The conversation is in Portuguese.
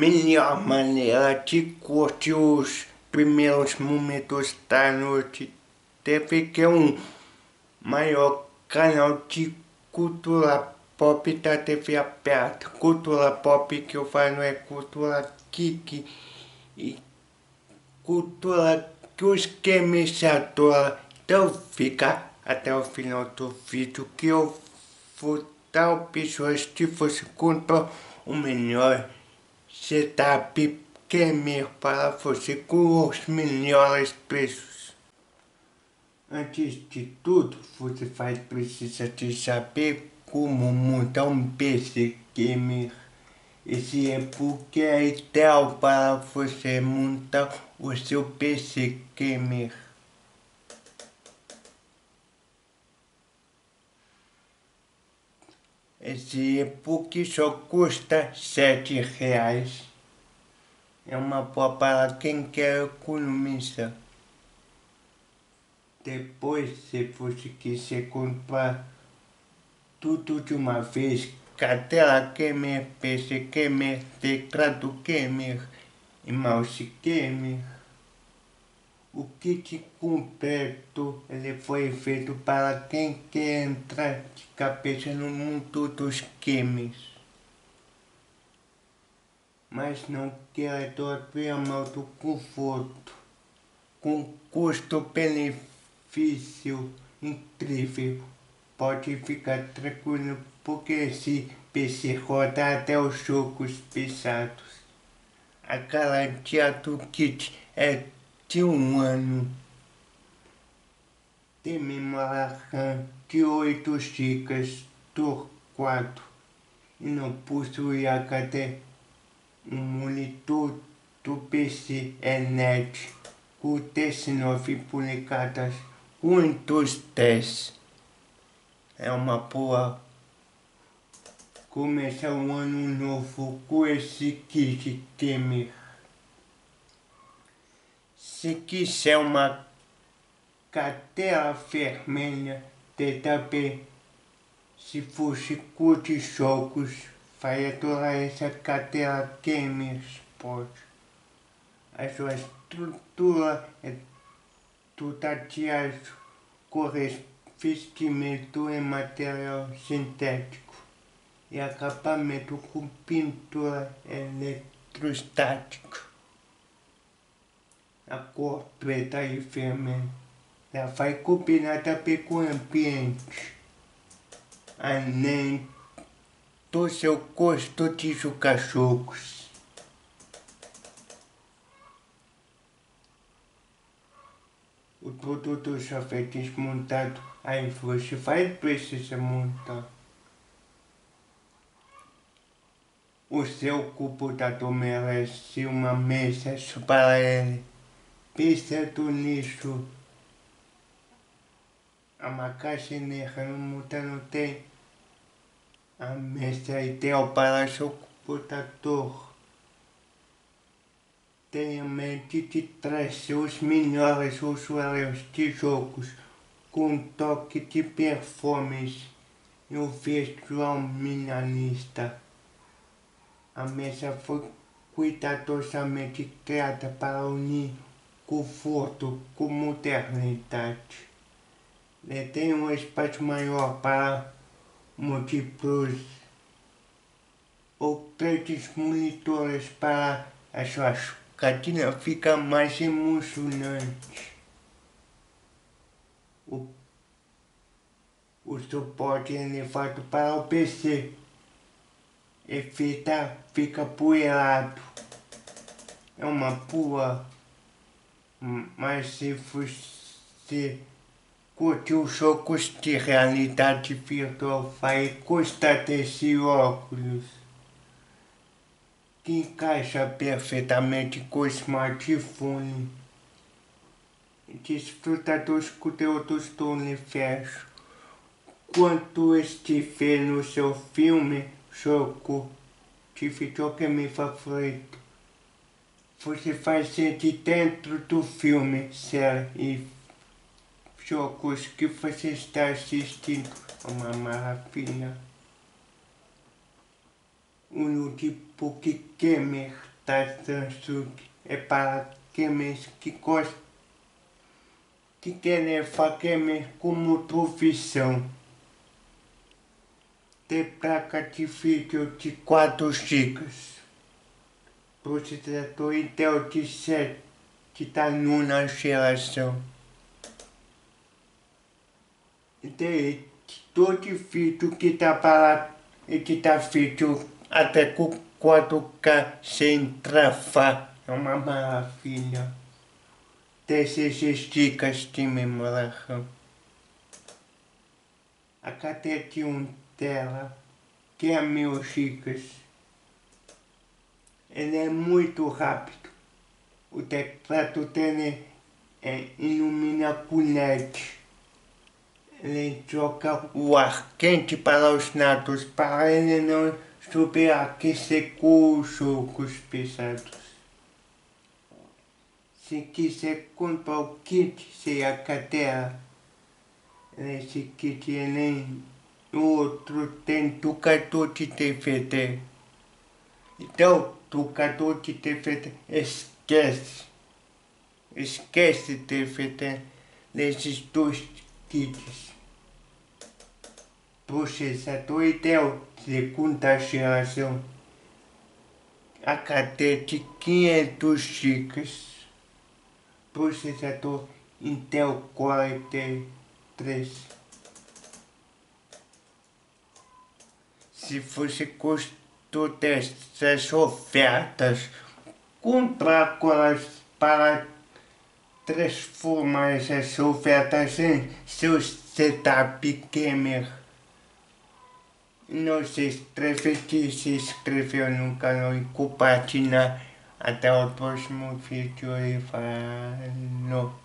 melhor maneira de curtir os primeiros momentos da noite deve que um maior canal de cultura pop da TV aberta. Cultura pop que eu falo é cultura geek e cultura que os gamers adoram. Então fica até o final do vídeo que eu vou dar pessoas que você comprar o melhor setup gamer para você com os melhores preços. Antes de tudo, você vai precisar de saber como montar um PC gamer. Esse e-book é ideal para você montar o seu PC gamer. Esse e-book só custa sete reais. É uma boa para quem quer economizar. Depois, se você quiser comprar tudo de uma vez, cartela gamer, PC gamer, teclado gamer e mouse gamer. O kit completo ele foi feito para quem quer entrar de cabeça no mundo dos games. Mas não quer dormir mal do conforto. Com custo-benefício incrível. Pode ficar tranquilo porque esse PC roda até os jogos pesados. A garantia do kit é de um ano. Tem memória RAM de 8 GB por 4 e não possui HD. O monitor do PC é NET com 19 polegadas Windows 10. É uma boa começar um ano novo com esse kit gamer. Se quiser uma cartela vermelha TTP, se fosse curte jogos, vai adorar essa cartela Gamer Sport. A sua estrutura é toda de aço, com revestimento em material sintético e acabamento com pintura eletrostática a cor preta e vermelha. Ela vai combinar também com o ambiente. Além do seu gosto de jogos. O produto já foi desmontado, aí você vai precisar montar. O seu computador merece uma mesa para ele do lixo. A negra não tem a mesa ideal para seu computador. Tenha mente de trazer os melhores usuários de jogos com toque de performance e o virtual minimalista. A mesa foi cuidadosamente criada para unir conforto com modernidade. Ele tem um espaço maior para múltiplos ou grandes monitores para a sua cadeira fica mais emocionante. O, o suporte é elevado para o PC e fica, poeirado. É uma boa mas se você curtiu jogos de realidade virtual, vai gostar desse óculos. Que encaixa perfeitamente com o smartphone. Desfruta dos conteúdos do universo. Quando estiver no seu filme, jogo de videogame favorito, você faz sentir dentro do filme, série e jogos que você está assistindo. Uma maravilha. O notebook gamer Samsung é para aqueles que gostam, que querem fazer como profissão. Tem placa de vídeo de 4 GB. Processador Intel de 7, que está nona geração. Tem todo vídeo que está para que está feito até com 4K sem travar. É uma maravilha. 16 GB de memória. A cadeia de um tela, que é mil GB. Ele é muito rápido. O teclado dele é, ilumina com LED. Ele troca o ar quente para os natos, para ele não superaquecer com os jogos pesados. Se quiser comprar o kit sem a cadeira, esse kit ele o outro tem tocador de DVD. Então, tocador de DVD, esquece. Esquece DVD nesses dois kits. Processador Intel segunda geração. HD de 500 GB. Processador Intel Core T3. Se você gostou dessas ofertas, comprar para transformar essas ofertas em seu setup gamer. Não se inscreve se inscreveu no canal e compartilha. Até o próximo vídeo e falou.